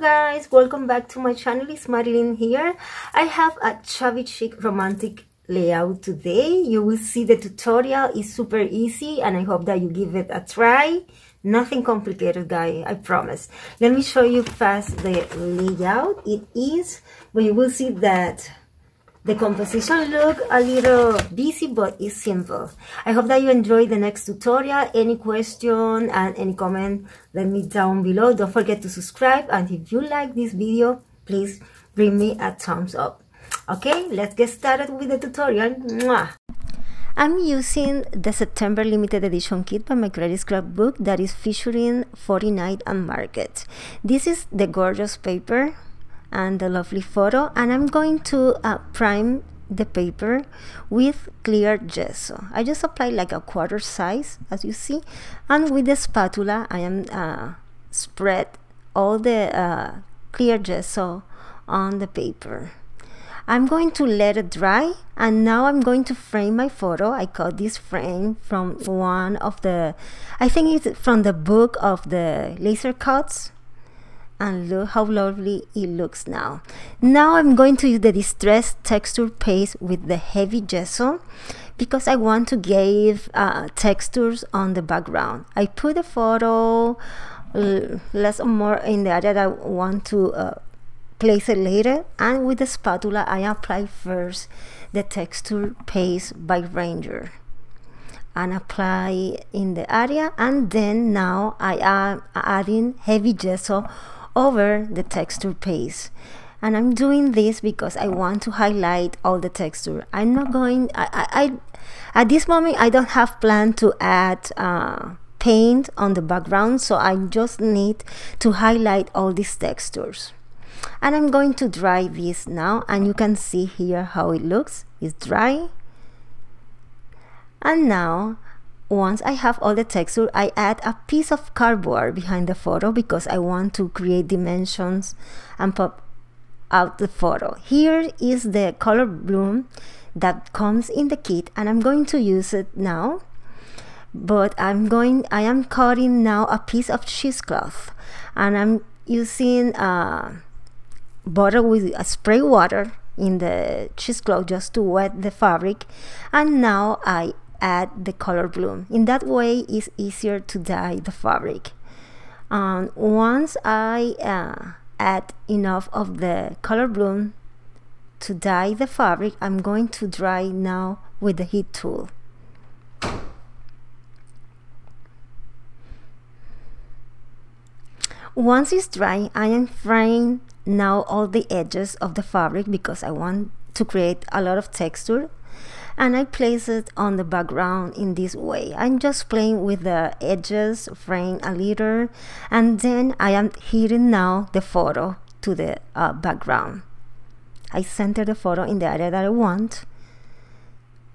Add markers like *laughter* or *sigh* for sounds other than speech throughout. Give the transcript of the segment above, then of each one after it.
Guys, welcome back to my channel, it's Marilyn here. I have a shabby chic romantic layout today. You will see the tutorial is super easy and I hope that you give it a try. Nothing complicated guys, I promise. Let me show you fast the layout. It is, but you will see that the composition look a little busy, but it's simple. I hope that you enjoy the next tutorial. Any question and any comment, let me down below. Don't forget to subscribe. And if you like this video, please bring me a thumbs up. Okay, let's get started with the tutorial. Mwah! I'm using the September limited edition kit by My Creative Scrapbook that is featuring 49 and Market. This is the gorgeous paper and the lovely photo and I'm going to uh, prime the paper with clear gesso. I just apply like a quarter size as you see and with the spatula I am uh, spread all the uh, clear gesso on the paper. I'm going to let it dry and now I'm going to frame my photo. I got this frame from one of the, I think it's from the book of the laser cuts and look how lovely it looks now. Now I'm going to use the distress texture paste with the heavy gesso because I want to give uh, textures on the background. I put a photo less or more in the area that I want to uh, place it later and with the spatula I apply first the texture paste by Ranger and apply in the area and then now I am adding heavy gesso over the texture paste and I'm doing this because I want to highlight all the texture. I'm not going I, I, I at this moment I don't have plan to add uh, paint on the background so I just need to highlight all these textures. And I'm going to dry this now and you can see here how it looks. It's dry. And now once I have all the texture, I add a piece of cardboard behind the photo because I want to create dimensions and pop out the photo. Here is the color bloom that comes in the kit and I'm going to use it now. But I'm going, I am cutting now a piece of cheesecloth and I'm using uh, a bottle with a spray water in the cheesecloth just to wet the fabric and now I add the color bloom. In that way, it's easier to dye the fabric. Um, once I uh, add enough of the color bloom to dye the fabric, I'm going to dry now with the heat tool. Once it's dry, I am frying now all the edges of the fabric because I want to create a lot of texture and I place it on the background in this way. I'm just playing with the edges, frame a little, and then I am hitting now the photo to the uh, background. I center the photo in the area that I want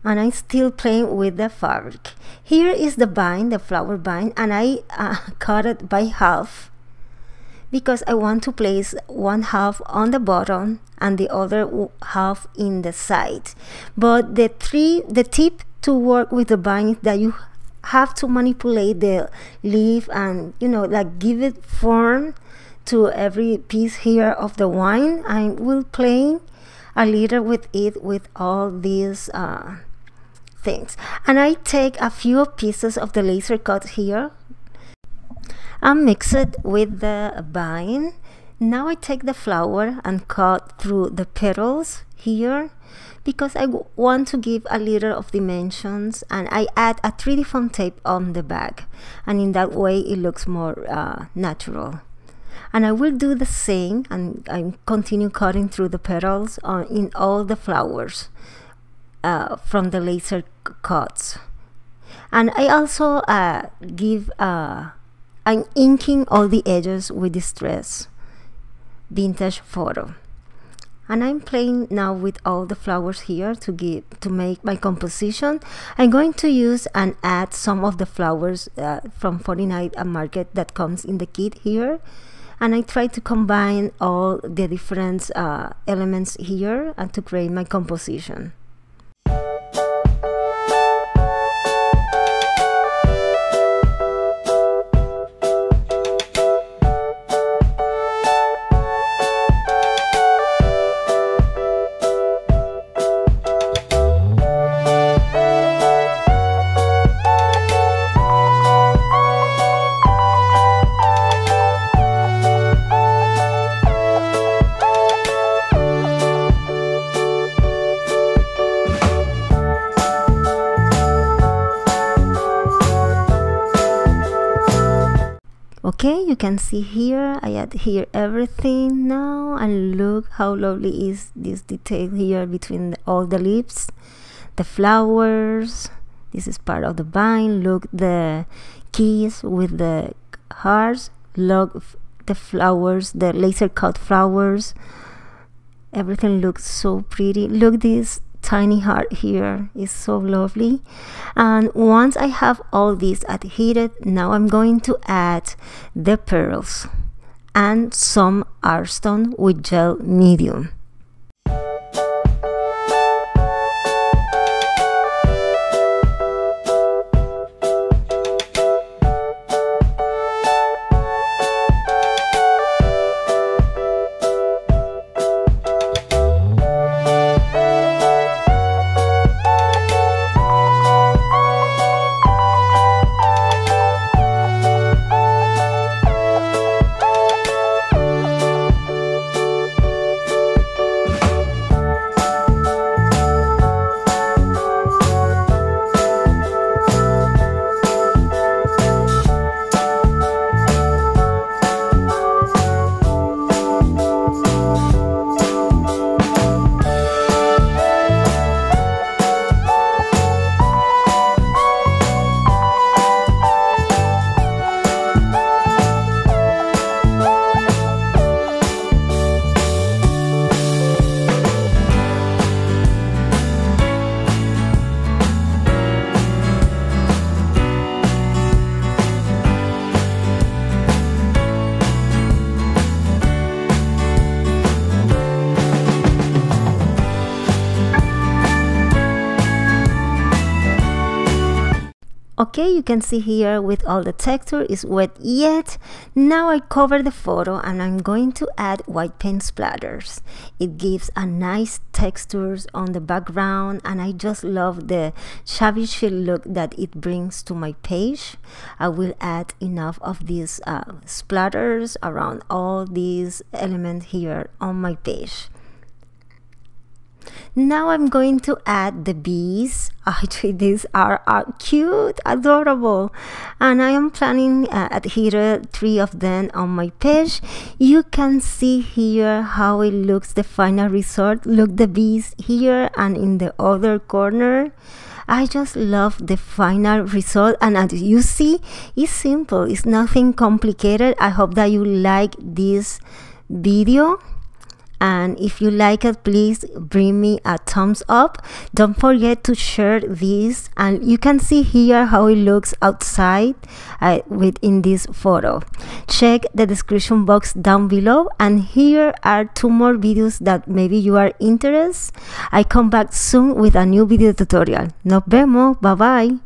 and I'm still playing with the fabric. Here is the bind, the flower bind, and I uh, *laughs* cut it by half because I want to place one half on the bottom and the other half in the side. But the three, the tip to work with the bind that you have to manipulate the leaf and you know like give it form to every piece here of the wine. I will play a little with it with all these uh, things. And I take a few pieces of the laser cut here and mix it with the vine. Now I take the flower and cut through the petals here because I want to give a little of dimensions and I add a 3D foam tape on the back and in that way it looks more uh, natural. And I will do the same and I continue cutting through the petals on, in all the flowers uh, from the laser cuts. And I also uh, give uh, I'm inking all the edges with distress. Vintage photo. And I'm playing now with all the flowers here to give to make my composition. I'm going to use and add some of the flowers uh, from 49 a Market that comes in the kit here. And I try to combine all the different uh, elements here and to create my composition you can see here I add here everything now and look how lovely is this detail here between the, all the leaves. The flowers this is part of the vine look the keys with the hearts look the flowers the laser cut flowers. Everything looks so pretty. Look this tiny heart here is so lovely. And once I have all this adhered now I'm going to add the pearls and some art stone with gel medium okay you can see here with all the texture is wet yet. Now I cover the photo and I'm going to add white paint splatters. It gives a nice textures on the background and I just love the shabby chic look that it brings to my page. I will add enough of these uh, splatters around all these elements here on my page now I'm going to add the bees. *laughs* Actually, these are, are cute, adorable. And I am planning uh, adhere three of them on my page. You can see here how it looks, the final result. Look the bees here and in the other corner. I just love the final result and as you see it's simple it's nothing complicated I hope that you like this video and if you like it please bring me a thumbs up. Don't forget to share this. And you can see here how it looks outside uh, within this photo. Check the description box down below. And here are two more videos that maybe you are interested. I come back soon with a new video tutorial. Nos vemos. Bye bye